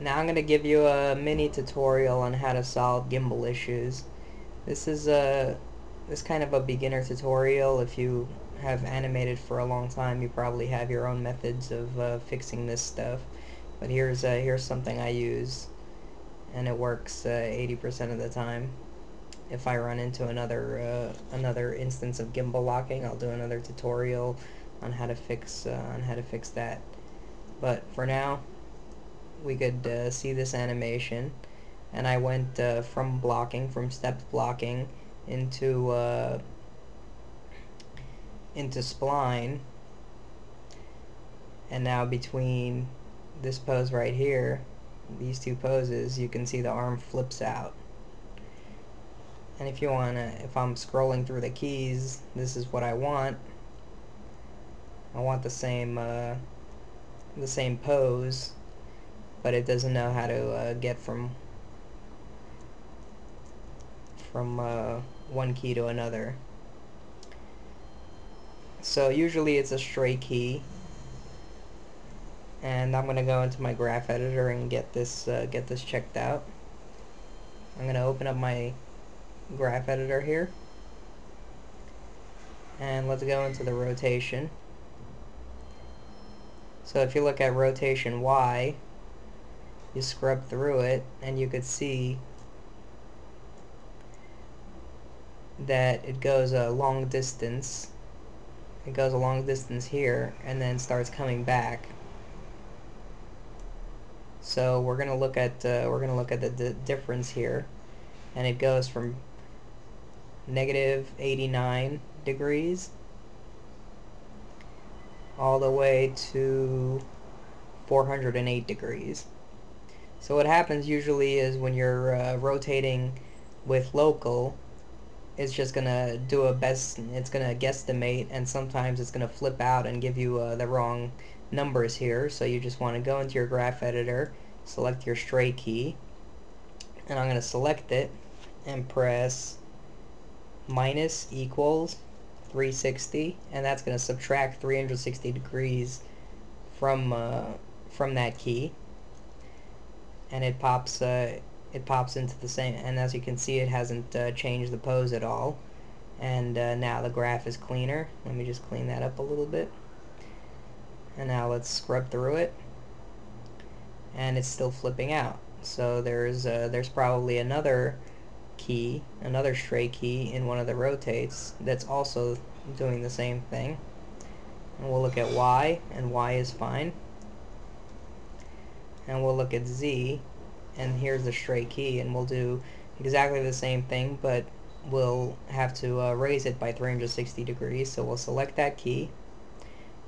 now I'm going to give you a mini tutorial on how to solve gimbal issues. This is a this kind of a beginner tutorial. If you have animated for a long time, you probably have your own methods of uh, fixing this stuff. But here's uh, here's something I use, and it works 80% uh, of the time. If I run into another uh, another instance of gimbal locking, I'll do another tutorial on how to fix uh, on how to fix that. But for now, we could uh, see this animation. And I went uh, from blocking, from stepped blocking into uh, into spline. And now between this pose right here these two poses you can see the arm flips out. And if you wanna if I'm scrolling through the keys this is what I want. I want the same uh, the same pose but it doesn't know how to uh, get from from uh, one key to another. So usually it's a stray key and I'm gonna go into my graph editor and get this uh, get this checked out. I'm gonna open up my graph editor here and let's go into the rotation. So if you look at rotation Y you scrub through it and you could see that it goes a long distance. It goes a long distance here and then starts coming back. So we're gonna look at uh, we're gonna look at the difference here and it goes from negative 89 degrees all the way to 408 degrees so what happens usually is when you're uh, rotating with local, it's just gonna do a best, it's gonna guesstimate, and sometimes it's gonna flip out and give you uh, the wrong numbers here. So you just want to go into your graph editor, select your stray key, and I'm gonna select it and press minus equals 360, and that's gonna subtract 360 degrees from uh, from that key and it pops uh, it pops into the same and as you can see it hasn't uh, changed the pose at all. And uh, now the graph is cleaner. Let me just clean that up a little bit. And now let's scrub through it. And it's still flipping out. So there's uh, there's probably another key another stray key in one of the rotates that's also doing the same thing. And we'll look at Y and Y is fine and we'll look at Z and here's the stray key and we'll do exactly the same thing but we'll have to uh, raise it by 360 degrees so we'll select that key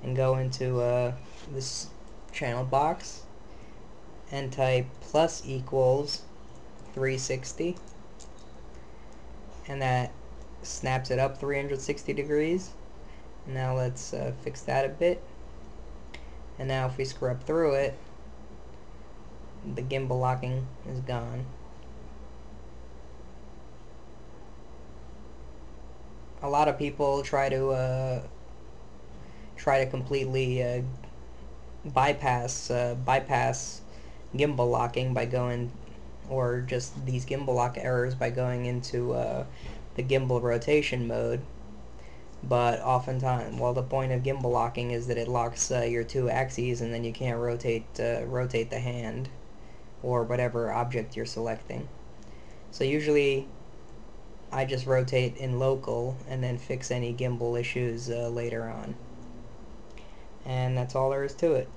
and go into uh, this channel box and type plus equals 360 and that snaps it up 360 degrees. Now let's uh, fix that a bit. And now if we scrub through it the gimbal locking is gone. A lot of people try to uh, try to completely uh, bypass uh, bypass gimbal locking by going or just these gimbal lock errors by going into uh, the gimbal rotation mode but oftentimes well the point of gimbal locking is that it locks uh, your two axes and then you can't rotate uh, rotate the hand or whatever object you're selecting. So usually I just rotate in local and then fix any gimbal issues uh, later on. And that's all there is to it.